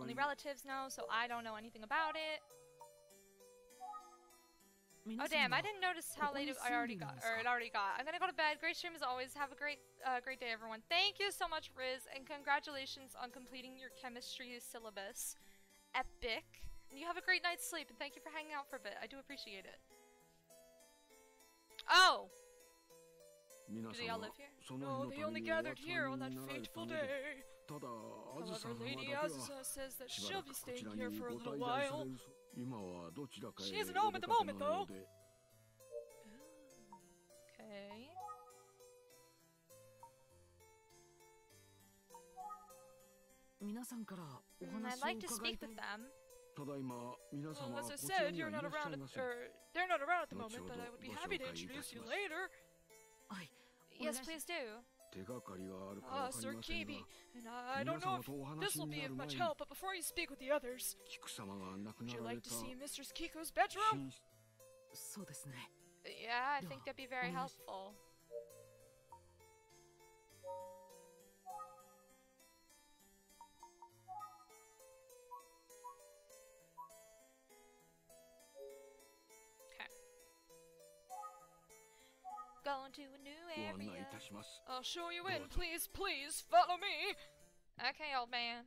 only relatives know, so I don't know anything about it. Oh damn! I didn't notice how late I already got, or it already got. I'm gonna go to bed. Great stream as always. Have a great, uh, great day, everyone. Thank you so much, Riz, and congratulations on completing your chemistry syllabus. Epic. And you have a great night's sleep. And thank you for hanging out for a bit. I do appreciate it. Oh, do they all live here? No, they only gathered here on that fateful day. However, Lady Azusa says that she'll be staying here for a little while. She isn't home at the moment, though. Okay. Mm, I'd like to speak with them. Well, as I said, you're not around at, er, they're not around at the moment, but I would be happy to introduce you later. Yes, please do. Ah, uh, Sir Kibi, and I, I don't know if this will be of much help, but before you speak with the others, would you like to see Mistress Kiko's bedroom? Yeah, I think that'd be very helpful. Going to a new ご案内 area. いたします I'll show you in. Good. Please, please follow me. Okay, old man.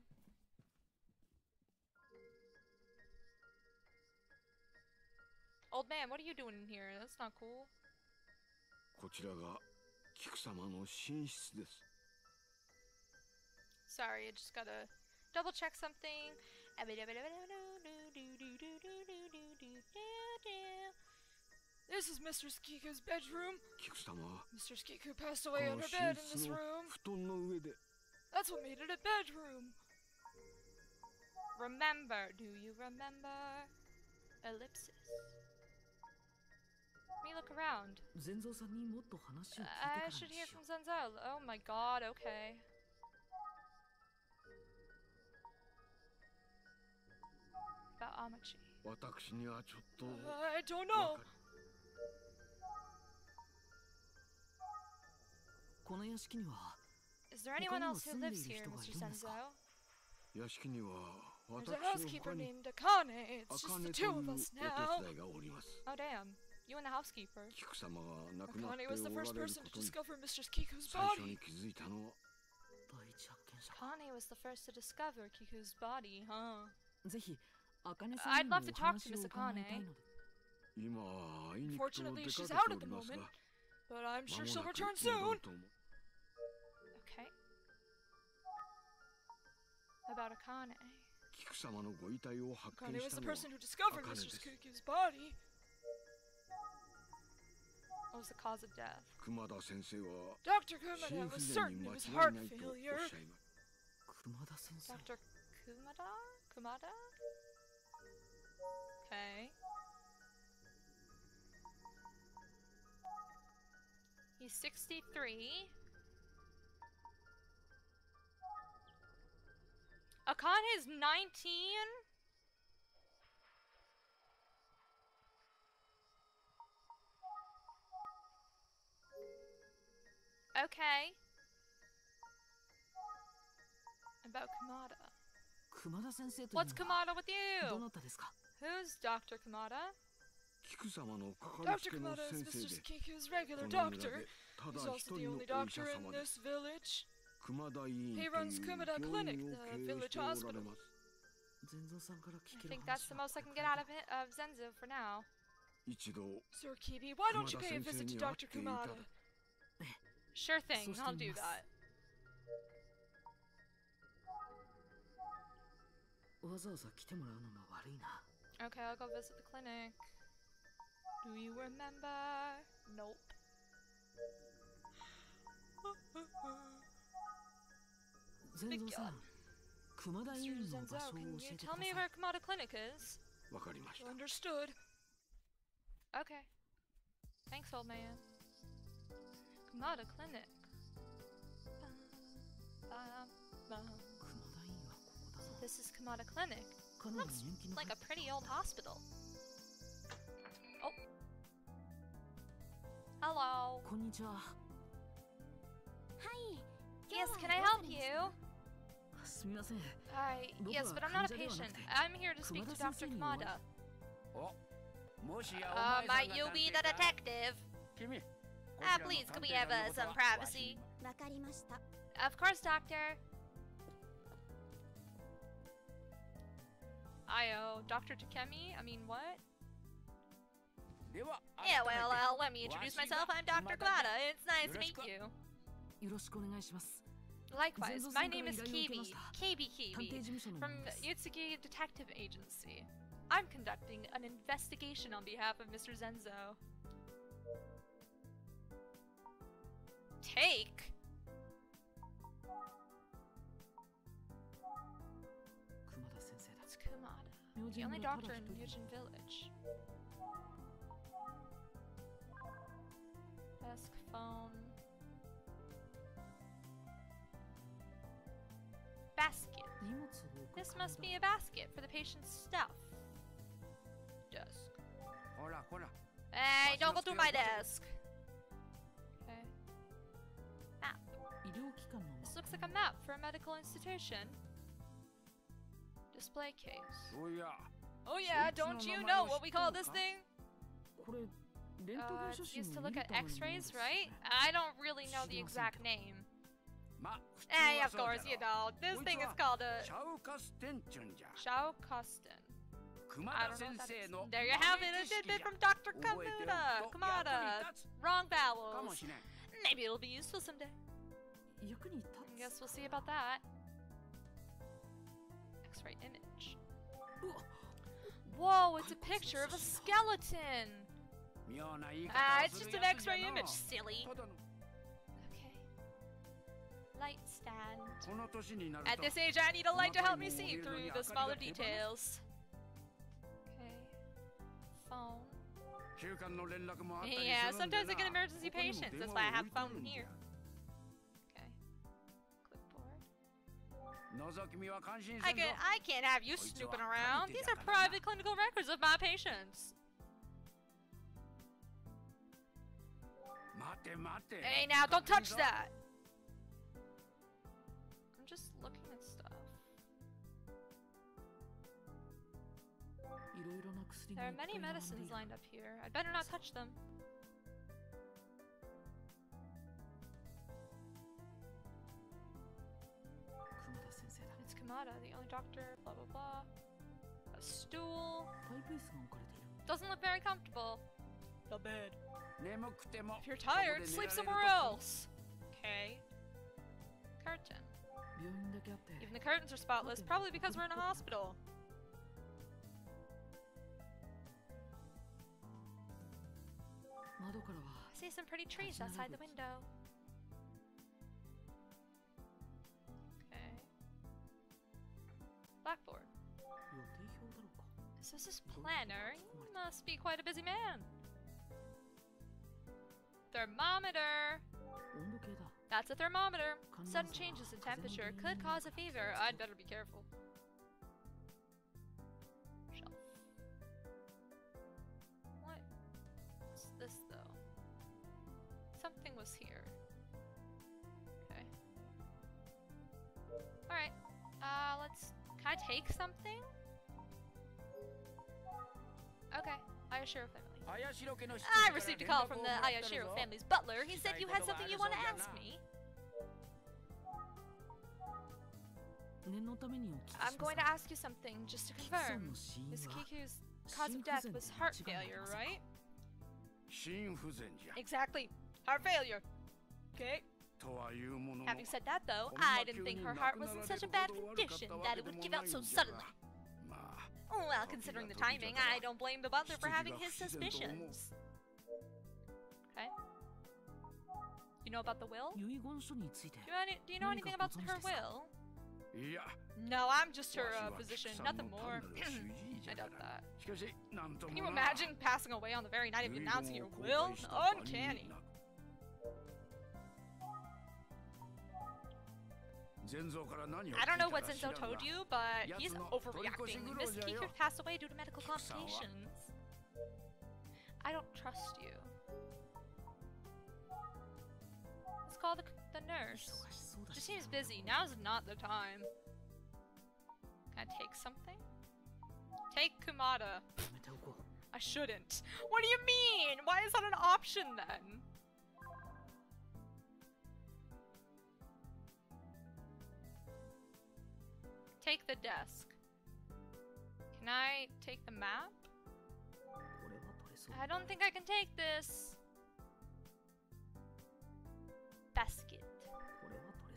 Old man, what are you doing in here? That's not cool. こちらが菊様の寝室です Sorry, I just gotta double check something. This is Mistress Kiku's bedroom. Mistress Kiku passed away on her bed in this room. That's what made it a bedroom. Remember, do you remember? Ellipsis. Let me look around. Uh, I should hear from Zenzo. Oh my god, okay. About Amachi. Uh, I don't know. この屋敷には Is there anyone else who 他にも lives 住んでい here, る人が Mr. いるんですか Senzo? 屋敷には There's 私 a の housekeeper 他に named Akane. It's just 茜 the とい two う of お us 手 now. 伝いがおります Oh damn. You and the housekeeper. 菊様が亡くなって Akane お was the られ first る person こ to とに discover Mistress Kiku's 最初 body. に気づいたのは第一発見者 Akane was the first to discover Kiku's body, huh? ぜひ茜さ I'd んにも love お to talk to 話を Miss 伺いたい Akane. ので今はあいにくと出か Fortunately, け she's て out お at り the ますが moment, but I'm 間 sure も she'll なく return 戻 soon. about Akane. Akane was the person who discovered Mr. Tsukuki's body. What was the cause of death? Dr. Kumada was certain it was heart failure. Dr. Kumada? Kumada? Okay. He's 63. Akan is 19? Okay. About Kamada. What's Kamada with you? Who's Dr. Kamada? Dr. Kamada is Mr. Kiku's regular doctor. He's also the only doctor in this village. He runs Kumada Clinic, the village hospital. I think that's the most I can get out of, it, of Zenzo for now. Sir Kibi, why don't you pay a visit to Dr. Kumada? Sure thing, I'll do that. Okay, I'll go visit the clinic. Do you remember? Nope. Ridiculous. Mr. Can you tell me where Kamada Clinic is? Understood. Okay. Thanks, old man. Kamada Clinic. So this is Kamada Clinic. Looks like a pretty old hospital. Oh. Hello. Hi. Yes, can I help you? I... yes, but I'm not a patient. I'm here to speak to Dr. Kamada. Uh, might you be the detective? Ah, please, could we have uh, some privacy? Of course, doctor. Io, Dr. Takemi? I mean, what? Yeah, well, uh, let me introduce myself. I'm Dr. Glada. It's nice to meet you. Likewise, my name is Kibi, K B Kibi, from Yutsuki Detective Agency. I'm conducting an investigation on behalf of Mr. Zenzo. Take? That's Kumada, the only doctor in Ryujin Village. Desk, phone, Basket. This must be a basket for the patient's stuff. Desk. Hey, don't go through my desk! Okay. Map. This looks like a map for a medical institution. Display case. Oh yeah. Oh yeah, don't you know what we call this thing? Uh, used to look at x-rays, right? I don't really know the exact name. Hey, of course, you know. This thing is called a... Shao Kosten. There you have it, a tidbit from Dr. Kamuda. Kamada. Wrong vowels. Maybe it'll be useful someday. I guess we'll see about that. X-ray image. Whoa, it's a picture of a skeleton! Ah, it's just an X-ray image, silly. Light stand. At this age, I need a light to help me see through the smaller details. Okay. Phone. Yeah, sometimes I get emergency patients. That's why I have phone here. Okay. I, can, I can't have you snooping around. These are private clinical records of my patients. Hey now, don't touch that! There are many medicines lined up here. I'd better not touch them. It's Kamada, the only doctor, blah blah blah. A stool. Doesn't look very comfortable. The bed. If you're tired, sleep somewhere else! Okay. Curtain. Even the curtains are spotless, probably because we're in a hospital. I see some pretty trees outside the window. Okay. Blackboard. So this is planner. You must be quite a busy man. Thermometer. That's a thermometer. Sudden changes in temperature could cause a fever. I'd better be careful. Something was here. Okay. Alright. Uh, let's... Can I take something? Okay. Ayashiro family. I received a call from the Ayashiro family's butler. He said you had something you want to ask me. I'm going to ask you something, just to confirm. Miss Kiku's cause of death was heart failure, right? Exactly our failure. Okay. Having said that, though, I didn't think her heart was in such a bad condition that it would give out so suddenly. Well, considering the timing, I don't blame the butler for having his suspicions. Okay. You know about the will? Do you, any, do you know anything about her will? No, I'm just her uh, physician, nothing more. I doubt that. Can you imagine passing away on the very night of announcing your will? Uncanny. I don't know what Zenzo told you, but he's overreacting. Miss Kikyo passed away due to medical complications. I don't trust you. Let's call the, the nurse. The team's busy. Now's not the time. Can I take something? Take Kumada. I shouldn't. What do you mean? Why is that an option then? Take the desk. Can I take the map? I don't think I can take this. Basket.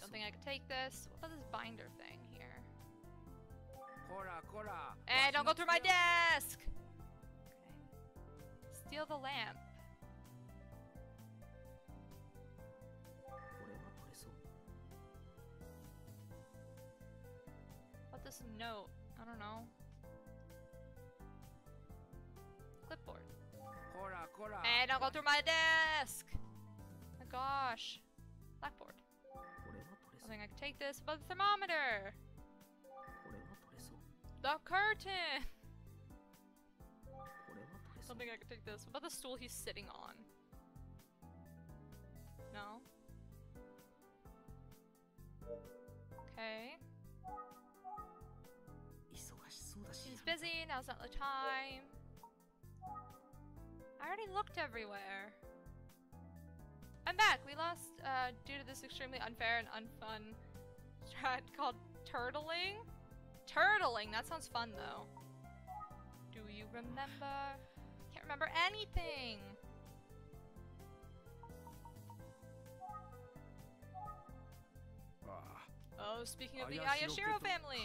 Don't think I can take this. What about this binder thing here? Hey, don't go through my desk! Okay. Steal the lamp. this note? I don't know. Clipboard. Cora, Cora. and I'll go through my desk! My gosh. Blackboard. I think I can take this above the thermometer. The curtain! I don't think I could take this. What about the stool he's sitting on? No? Okay. Busy, now's not the time. I already looked everywhere. I'm back. We lost uh, due to this extremely unfair and unfun strat called turtling. Turtling. That sounds fun though. Do you remember? Can't remember anything. Oh, speaking of the Ayashiro family,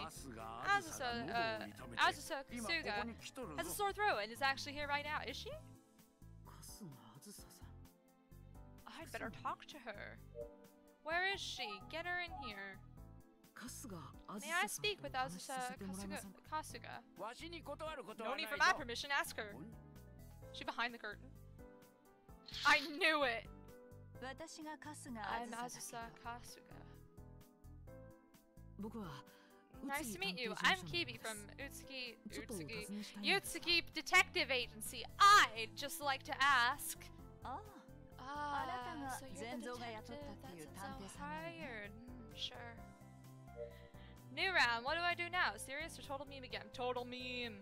Azusa, uh, Azusa Kasuga has a sore throat and is actually here right now. Is she? I'd better talk to her. Where is she? Get her in here. May I speak with Azusa Kasuga? Kasuga? No need for my permission, ask her. She behind the curtain? I knew it! I'm Azusa Kasuga. Nice to meet you. I'm Kibi from Utsuki, Utsuki, Utsuki Detective Agency. I'd just like to ask. Ah, ah so you're the detective that's hired. Hmm, sure. New round, what do I do now? Serious or total meme again? Total meme.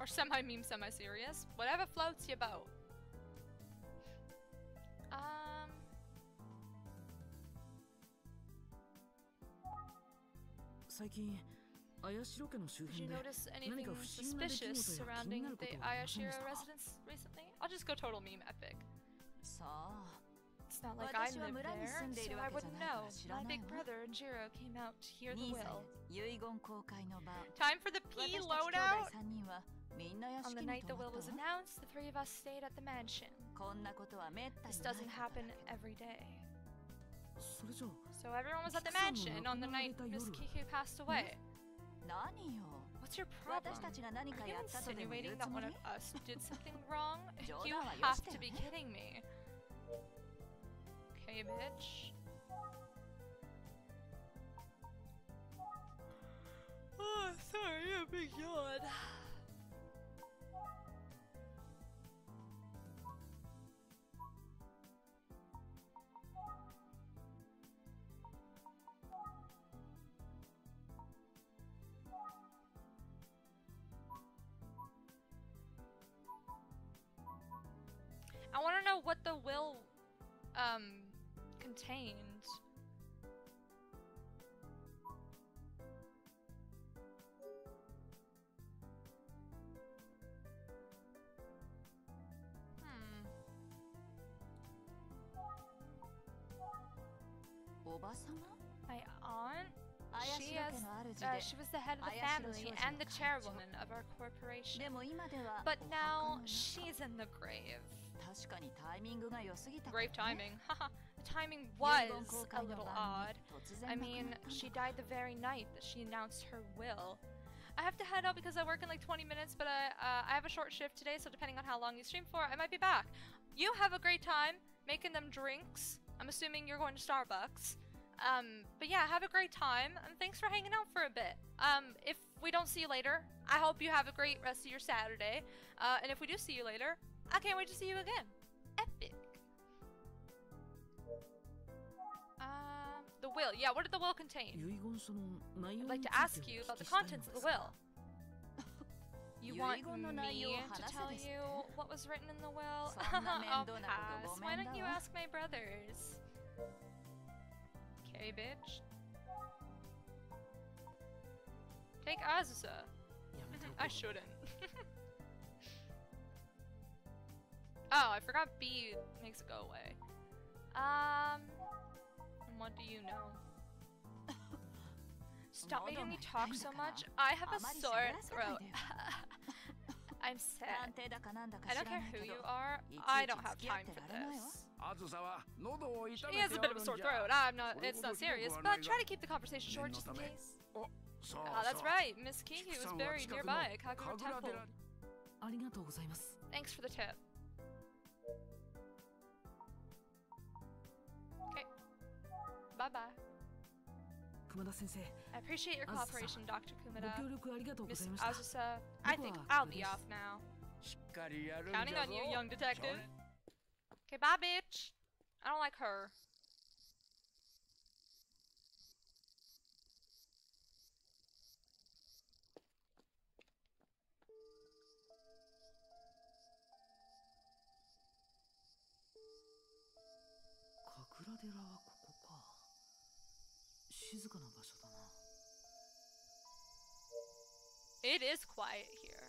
Or semi-meme, semi-serious. Whatever floats your boat. 最近綾代家の周 Did you 辺で notice 何 anything か不思議な出来 suspicious 事や気 surrounding になるこ the とはありませんで Ayashiro したか residence recently? I'll just go total meme epic. さあ It's not like I 私は live 村に there, 住んでい so る I わけじゃ wouldn't ないから know. 知ら My ない big わ brother Jiro came out to hear the 兄さん will. 遺言公開の場 Time for the 私 P たち兄 loadout? 弟3人はみんな屋 On 敷 the に night the 泊ま will っ was たわ announced, the three of us stayed at the mansion. こんなことはめったに This ない doesn't こと happen だけど every day. それじゃあ So everyone was at the mansion on the night Miss Kiki passed away. What's your problem? Are you insinuating that one of us did something wrong? You have to be kidding me. Okay, bitch. Oh, sorry, I'm beyond. what the will um contains. Hmm. My aunt? She, has, uh, she was the head of the family and the chairwoman of our corporation. But now she's in the grave. 確かにタイミングが良すぎたから Grave timing. ね Haha. the timing 遺 was 言公 a 開の little 晩 odd. に突 I 然亡く mean, なったん she だ died the very night that she announced her will. I have to head out because I work in like 20 minutes, but I uh, I have a short shift today, so depending on how long you stream for, I might be back. You have a great time making them drinks. I'm assuming you're going to Starbucks. Um, but yeah, have a great time, and thanks for hanging out for a bit. Um, if we don't see you later, I hope you have a great rest of your Saturday. Uh, and if we do see you later, I can't wait to see you again. Epic. Um, the will. Yeah, what did the will contain? I'd like to ask you about the contents of the will. You want me to tell you what was written in the will? I'll pass. Why don't you ask my brothers? Okay, bitch. Take Azusa. I shouldn't. Oh, I forgot B makes it go away. Um, what do you know? Stop making me talk so much. I have a sore throat. I'm sad. I don't care who you are. I don't have time for this. He has a bit of a sore throat. I'm not. It's not serious. But try to keep the conversation short, just in case. Ah, that's right. Miss Kiki was buried nearby at Kagura Temple. Thanks for the tip. Bye-bye. I appreciate your cooperation, Dr. Kumada. Miss Azusa, I think I'll be off now. Counting on you, young detective. Okay, bye, bitch. I don't like her. 静かな場所だな It is quiet here.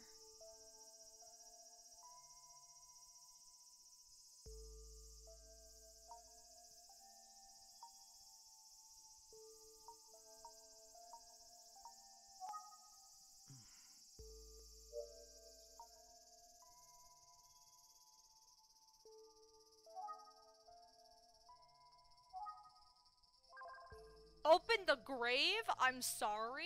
Open the grave? I'm sorry?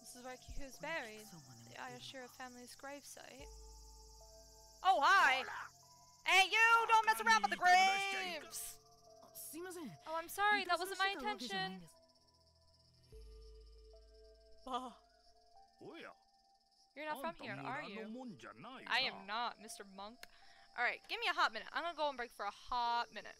This is where Kiku's buried, the Ayashiro family's gravesite. Oh, hi! Hey, you! Don't mess around with the graves! Oh, oh I'm sorry, that wasn't my intention. Oh. You're not from here, are you? I am not, Mr. Monk. Alright, give me a hot minute. I'm gonna go on break for a hot minute.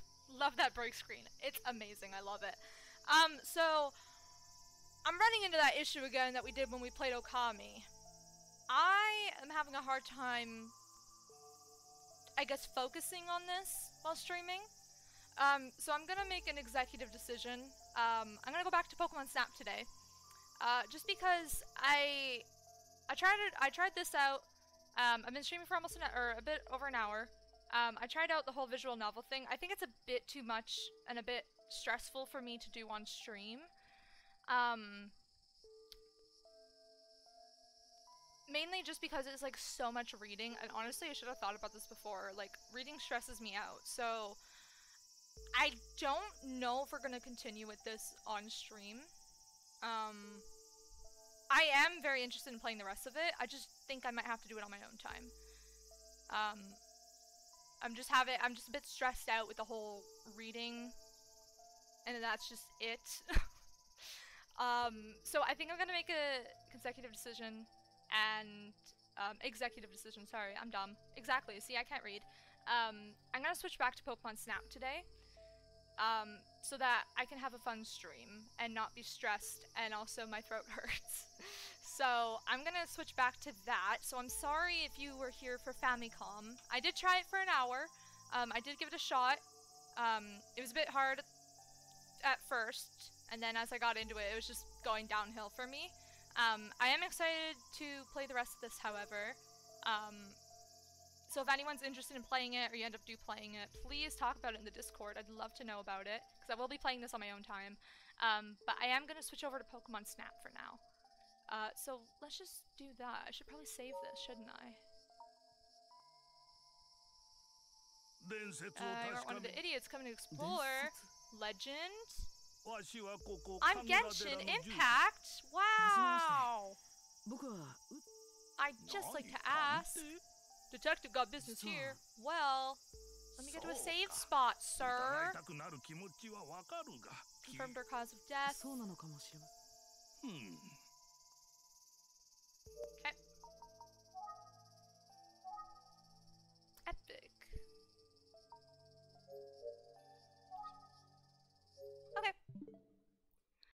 Love that break screen. It's amazing. I love it. Um, so I'm running into that issue again that we did when we played Okami. I am having a hard time I guess focusing on this while streaming. Um, so I'm gonna make an executive decision. Um, I'm gonna go back to Pokemon Snap today. Uh, just because I I tried it I tried this out. Um, I've been streaming for almost an or a bit over an hour. Um, I tried out the whole visual novel thing. I think it's a bit too much and a bit stressful for me to do on stream. Um, mainly just because it's like so much reading, and honestly, I should have thought about this before. Like, reading stresses me out, so I don't know if we're gonna continue with this on stream. Um, I am very interested in playing the rest of it. I just think I might have to do it on my own time. Um, I'm just having I'm just a bit stressed out with the whole reading, and that's just it. um, so I think I'm gonna make a consecutive decision and um, executive decision. Sorry, I'm dumb. Exactly. See, I can't read. Um, I'm gonna switch back to Pokemon Snap today, um, so that I can have a fun stream and not be stressed, and also my throat hurts. So I'm gonna switch back to that. So I'm sorry if you were here for Famicom. I did try it for an hour. Um, I did give it a shot. Um, it was a bit hard at first, and then as I got into it, it was just going downhill for me. Um, I am excited to play the rest of this, however. Um, so if anyone's interested in playing it or you end up do playing it, please talk about it in the Discord. I'd love to know about it because I will be playing this on my own time. Um, but I am going to switch over to Pokemon Snap for now. Uh, so let's just do that. I should probably save this, shouldn't I? Uh, you are one the idiots coming to explore. Legend? I'm Genshin Impact! Wow! I'd just like to ask. Detective got business here. Well, let me get to a safe spot, sir. Confirmed our cause of death. Hmm. Okay.